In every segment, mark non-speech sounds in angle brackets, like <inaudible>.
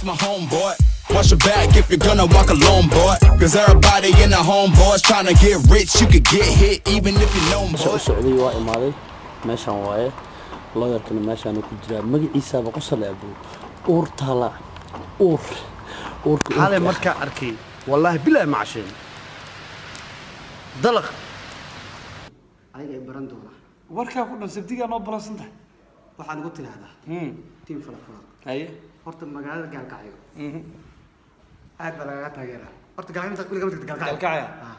that's my homeboy. Watch your back if you're gonna walk alone, boy. Cause everybody in the homeboys trying to get rich. You could get hit even if you know, meesha u boy. socday waa imaaday meeshaan waaye looyarkana meeshaanu ku jiraa magaciisaaba qosole abuu uur taala uur uurka xalay uurka. markaa arkay wallaahi bilaa macasheen dalaq adiga ay baran doonaa warkaa ku dhan sabtigaa noo balansan tahay. Waxaad igu tidhaahdaa tiim falaq falaq haye horta magaalada gaalkacyo aad baa lagaga taageeraa horta gaalkacyo? Ah.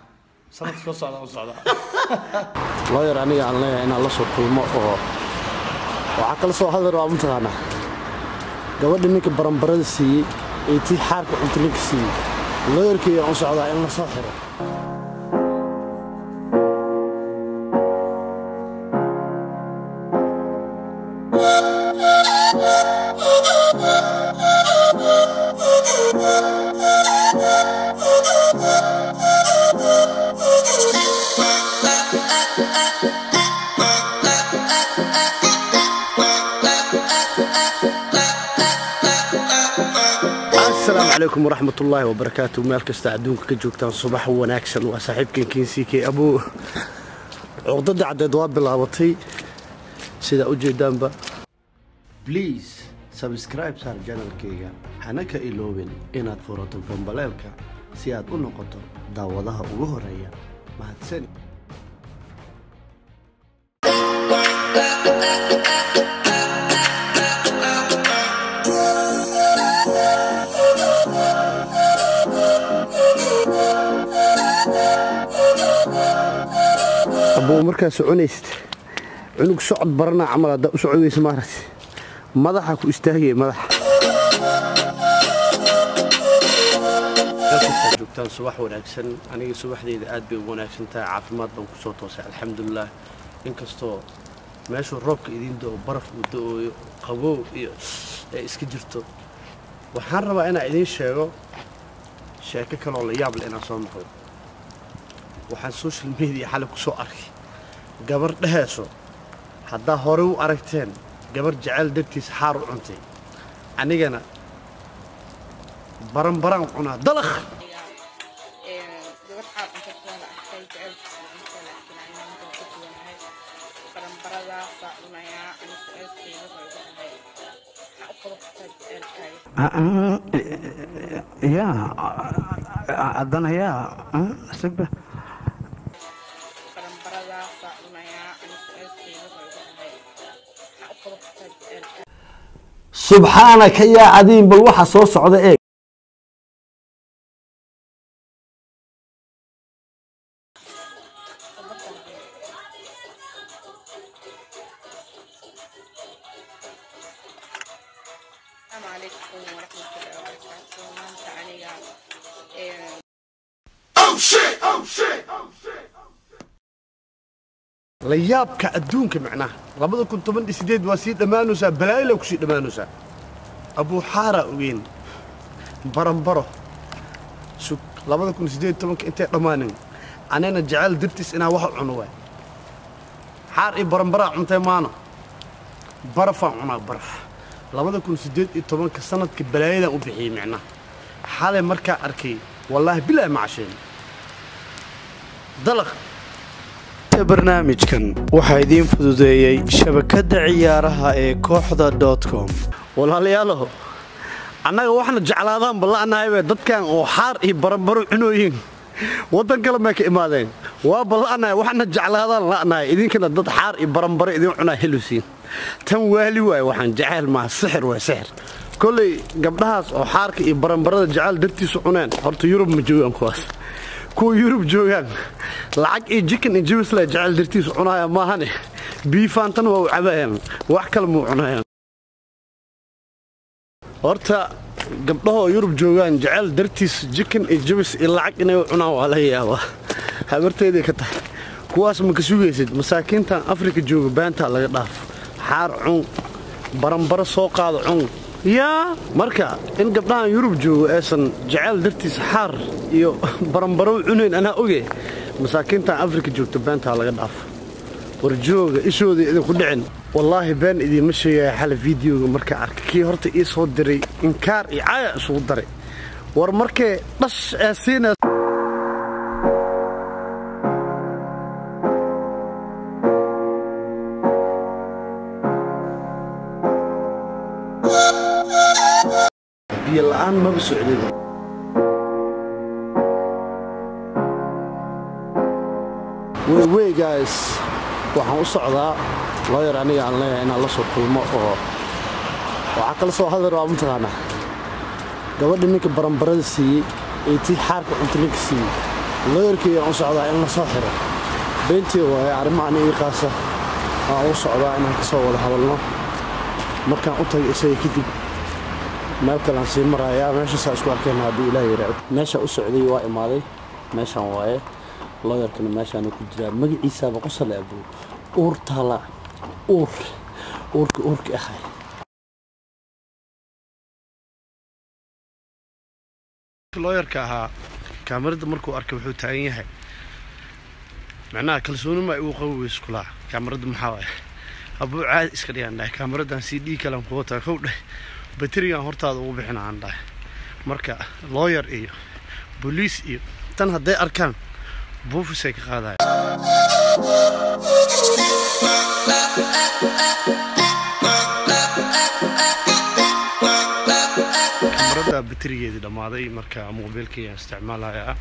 sanad soo socda u socda. <laughs> Looyar aniga aan leeyahay inaan la soo kulmo oo waxaa kala soo hadal waa mataqaanaa gabadha ninka baranbarada siiyey ee tii xaarka cunta ninka siiyey. Looyarkeyga aan u socdaa in la soo xiro. asalaamu <laughs> calaykum waraxmat ullaahi wabarakaatu meel kasta adduunka ka joogtaan subax wanaagsan waa saaxiibkan kinsiikey abuu cuqdadii caddeed waa bilaabatay sidaa u jeedaanba bliis sabscribe saar janalkayga hana ka iloobin inaad furato gambaleelka si aad u abuu markaa soconaysid cunug socod baranaa camal haddaa u socodaysa maaragti madaxa ku istaagaya madaxa. Joogtaan subax wanaagsan aniga subaxdeyda aad bay u wanaagsan tahay caafimaad baan ku soo toosay alxamdulilah inkastoo meeshuu roobka idiin doo baraf uu da'ooyo qabow iyo ay iska jirto. Waxaan rabaa inaan idiin sheego sheeko kaleoo la yaab leh inaan soo maqlo waxaan social media xalay ku soo arkay. Gabar dhehayso haddaa hore u aragteen gabar jecel dartiisa xaar u cuntay. Anigana baranbaraan cunaa dalakh! Gabadh xaal cunta subxaanaka yaa cadiin bal waxa soo socda eeg la yaabka adduunka macnaha. labada kun toban iyo sideed waa sii dhammaanaysaa balaayila ku sii dhammaanaysaa abuu xaaraa ogeyn baranbaro sug labada kun sideed tobanka intay dhammaanin? Anina jecel dartiis inaa wax cuno waay. Xaar iyo baranbaraa cuntay maana barafaan cunaa baraf. labada kun sideed iyo tobanka sanadka balaayadaan u bixiyey micnaha xalay markaa arkay wallaahi bilaa macasheen dalaq barnaamijkan waxaa idiin fududeeyey shabakadda ciyaaraha ee kooxda com. Walaalayaalow annaga waxna jeclaadaan balla'nahaybe dadkan oo xaar iyo baranbaro cunooyin waddan kale may ka imaadeen. Waa balla'nahay waxna jeclaadaan la'nahay idinkana dad xaar iyo baranbaro idin cunaa helusiin tan waali waaye waxaan jeceyl maaha sixir waa sixir. Kolley gabdhahaas oo xaarka iyo baranbarada jecel dartiisu cuneen. Horta yurub ma joogaan kuwaas kuwa yurub joogaan. Lacag iyo jikin iyo jibisle jecel dartiisu cunaaya maahane. Biifaantan waa u cabaayaan wax kale muu cunayaan horta gabdhahoo yurub joogaan jecel dartiis jikin iyo jibis iyo lacag inay u cunaan waa laga yaabaa. Habarteeday ka tahay. Kuwaas ma ka sugaysid? Masaakiintan afrika jooga baantaa laga dhaaf xaar cun baranbaro soo qaado cun yaa marka in gabdhahan yurub joogo aysan jecel dartiis xaar iyo baranbaro u cunayn anaa oge masaakiintan afrika joogta baantaa laga dhaaf war jooga ishooda idinku dhicin. Wallaahi been idiinma sheegaya xala fideoga markaa arkay kii horta ii soo diray inkaar iyo caaya isugu daray. War markee dhash ee wey wey guys. Waxaan u socdaa looyar aniga aan leeyahay inaan la soo kulmo oo waxaa kala soo hadli rabaa mataqaanaa gabadha ninka baranbarada siiyey ee tii xaarka cunta ninka siiyey. Looyarkeeyaan u socdaa in la soo xiro. Beentii waaye arrimahan ii qaasa. Waan u socdaa inaan ka soo wada hadalno. Markaan u tagay isaga kadib meel kalean sii marayaa. Meeshaasaa isku arkayna hadduu ilaah yidhaahdo meesha u socday waa imaaday. Meeshaan waaye looyarkana meeshaana ku jiraa. Magaciisaaba qosale abuu uur taala uur uurka uurka ahay. Looyarka ahaa kaamarada markuu arkay wuxuu taagan yahay. Macnaha kalsooni ma igu qabi weyse kulaa kaamarada maxaa waaye abuu caadi iska dhigaan dhahay. Kaamaradan c d kalan ku wataa kow dheh baterigan hortaada ugu bixina aan dhahay. Marka looyar iyo booliis iyo tan hadday arkaan Bovo Sagrada. kamarada baterigeedii dhammaaday marka mobiilka ayaan isticmaalayaa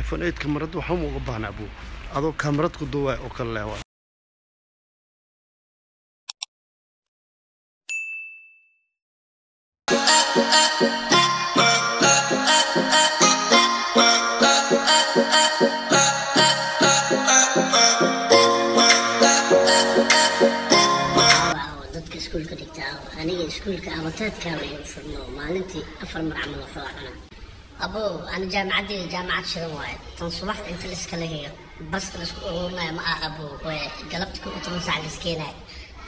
iphone 8 kamarada waxaan uga baahnaa buu adoo kamarad ku duwaa oo kale leh dhigtaa aniga iskuulka abataadkaaba igu furno. Maalintii afar mar camal waxuu cuna abo ana jaamacaddeeda jaamacad shidan waaye tan subaxda inta laiskala heyo baska la isku uruurinayo ma ah abo. Way galabta kow iyo toban saac laiskeenayo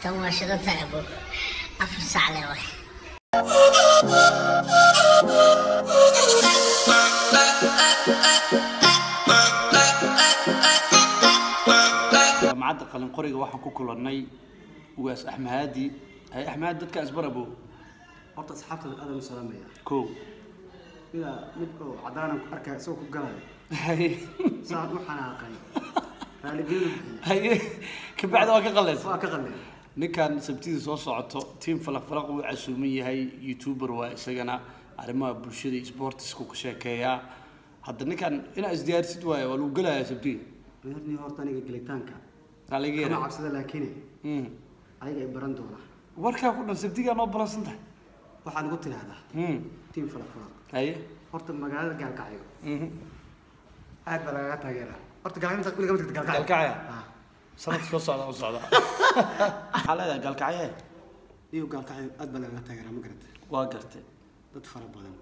tan waa shidantahay abo. Afar saac le waay. Jaamacadda qalinqoriga waxaan ku kulannay ugaas axmahaadi اي أحمد دتك اصبر ابو قرت اصحابك الأذى والسلامية. كو. إلى مدكو عدانا أركا سوكو قلبي هاي. صار وحنا أقل هاي قلبي هاي. كبعد واك قلت؟ واك قلت. نكان سبتي سو سوتو تيم فلق فلق وعسومي هي يوتيوبر وا اسغنا ارما بلشدي سبورتس كو كشيكيا هذا نكان إنا اس دي ار سي دواي ولو قلايا سبتي بيرني هورتاني قلتانكا. قال لي أنا عكس لكن امم اي برندونا وركا كنا سبتيجا نوبلا سنتها واحد قلت لي هذا تيم فلفلات اي قلت ما قال قال قايو هاد بلا قالتها قيلا قلت قال انت قبل قبل قال قايو قال قايو صرت شو صار أو صار على ذا قال قايو ايو قال قايو هاد بلا قالتها قيلا ما قلت واقرت ضد فرب بدن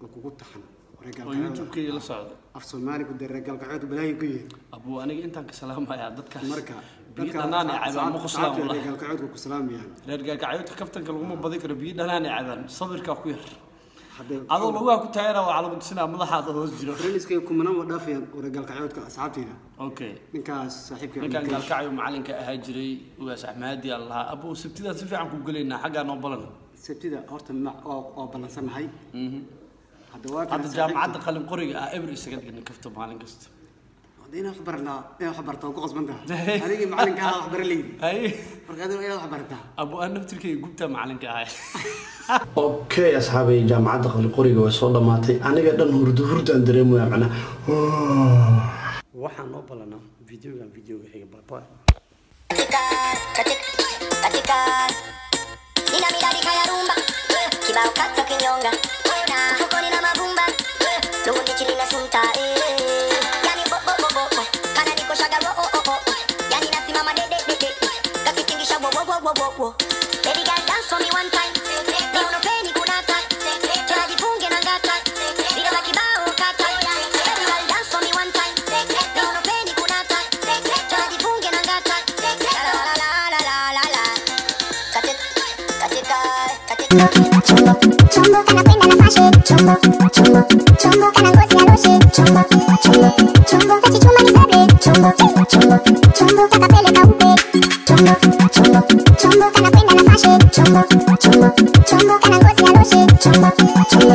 وكو تحن ورجال قايو يوتيوب كي لا صار افصل مالك ودير رجال قايو بلاي كي ابو أنا انت كسلام يا دتك مركا بيدناني عذاب مقصلاً والله. قال قعدك وسلام يعني. لا قال قعدك كفتك الغموض بذيك بيدناني عذاب صدرك كبير هذا هو هو تايرا وعلى بنت سنة ما لاحظ هو الزجر خليني اسكي يكون منام ودافيا يعني، ورجال قعيوتك اصحابتي يعني. أوكي. من كاس صاحبك يعني، من كان قال قعيو معلنك اهجري وياس احمد يا الله ابو سبتي ذا سفي عنكم قول لنا حقا نوبلنا سبتي ذا أورتم مع أو أو بلن سمحي. هذا واقع هذا جامعة قلم قرية آه، ابري سكت قلنا كفتو معلن قصتي inaad wax baranaa inaad wax bartaa ku qasban tahay anigii macalinka ahaa wax bara leeydi haye marka adiga inaad wax barataa abuu aan naftirkayga gubtaa macalinka ahay okay asxaabay jaamacadda qaliqoriga way soo dhammaatay aniga dhan hurdo hurdaan dareemaya macnaa waxaan noo balanaa videogan videoga xiga rumba Kibao kata kinyonga Mfukoni na mabumba Lungundi chini na sunta eh. Wo wo wo Baby girl dance for me one time Ni unopeni kunata Tena jifunge na ngata Zile za kibao kata Baby girl dance for me one time Ni unopeni kunata Tena jifunge na ngata La la la la la la la Katika, katika, katika Chombo, chombo kana kwenda na fashe Chombo, chombo, chombo kana ngozi ya loshe Chombo, chombo, chombo kachichuma ni sable Chombo, chombo, chombo 전부 전부 전부 전부 전부 전부 전부 전부 전부 전부 전부 전부 전부 전부 전부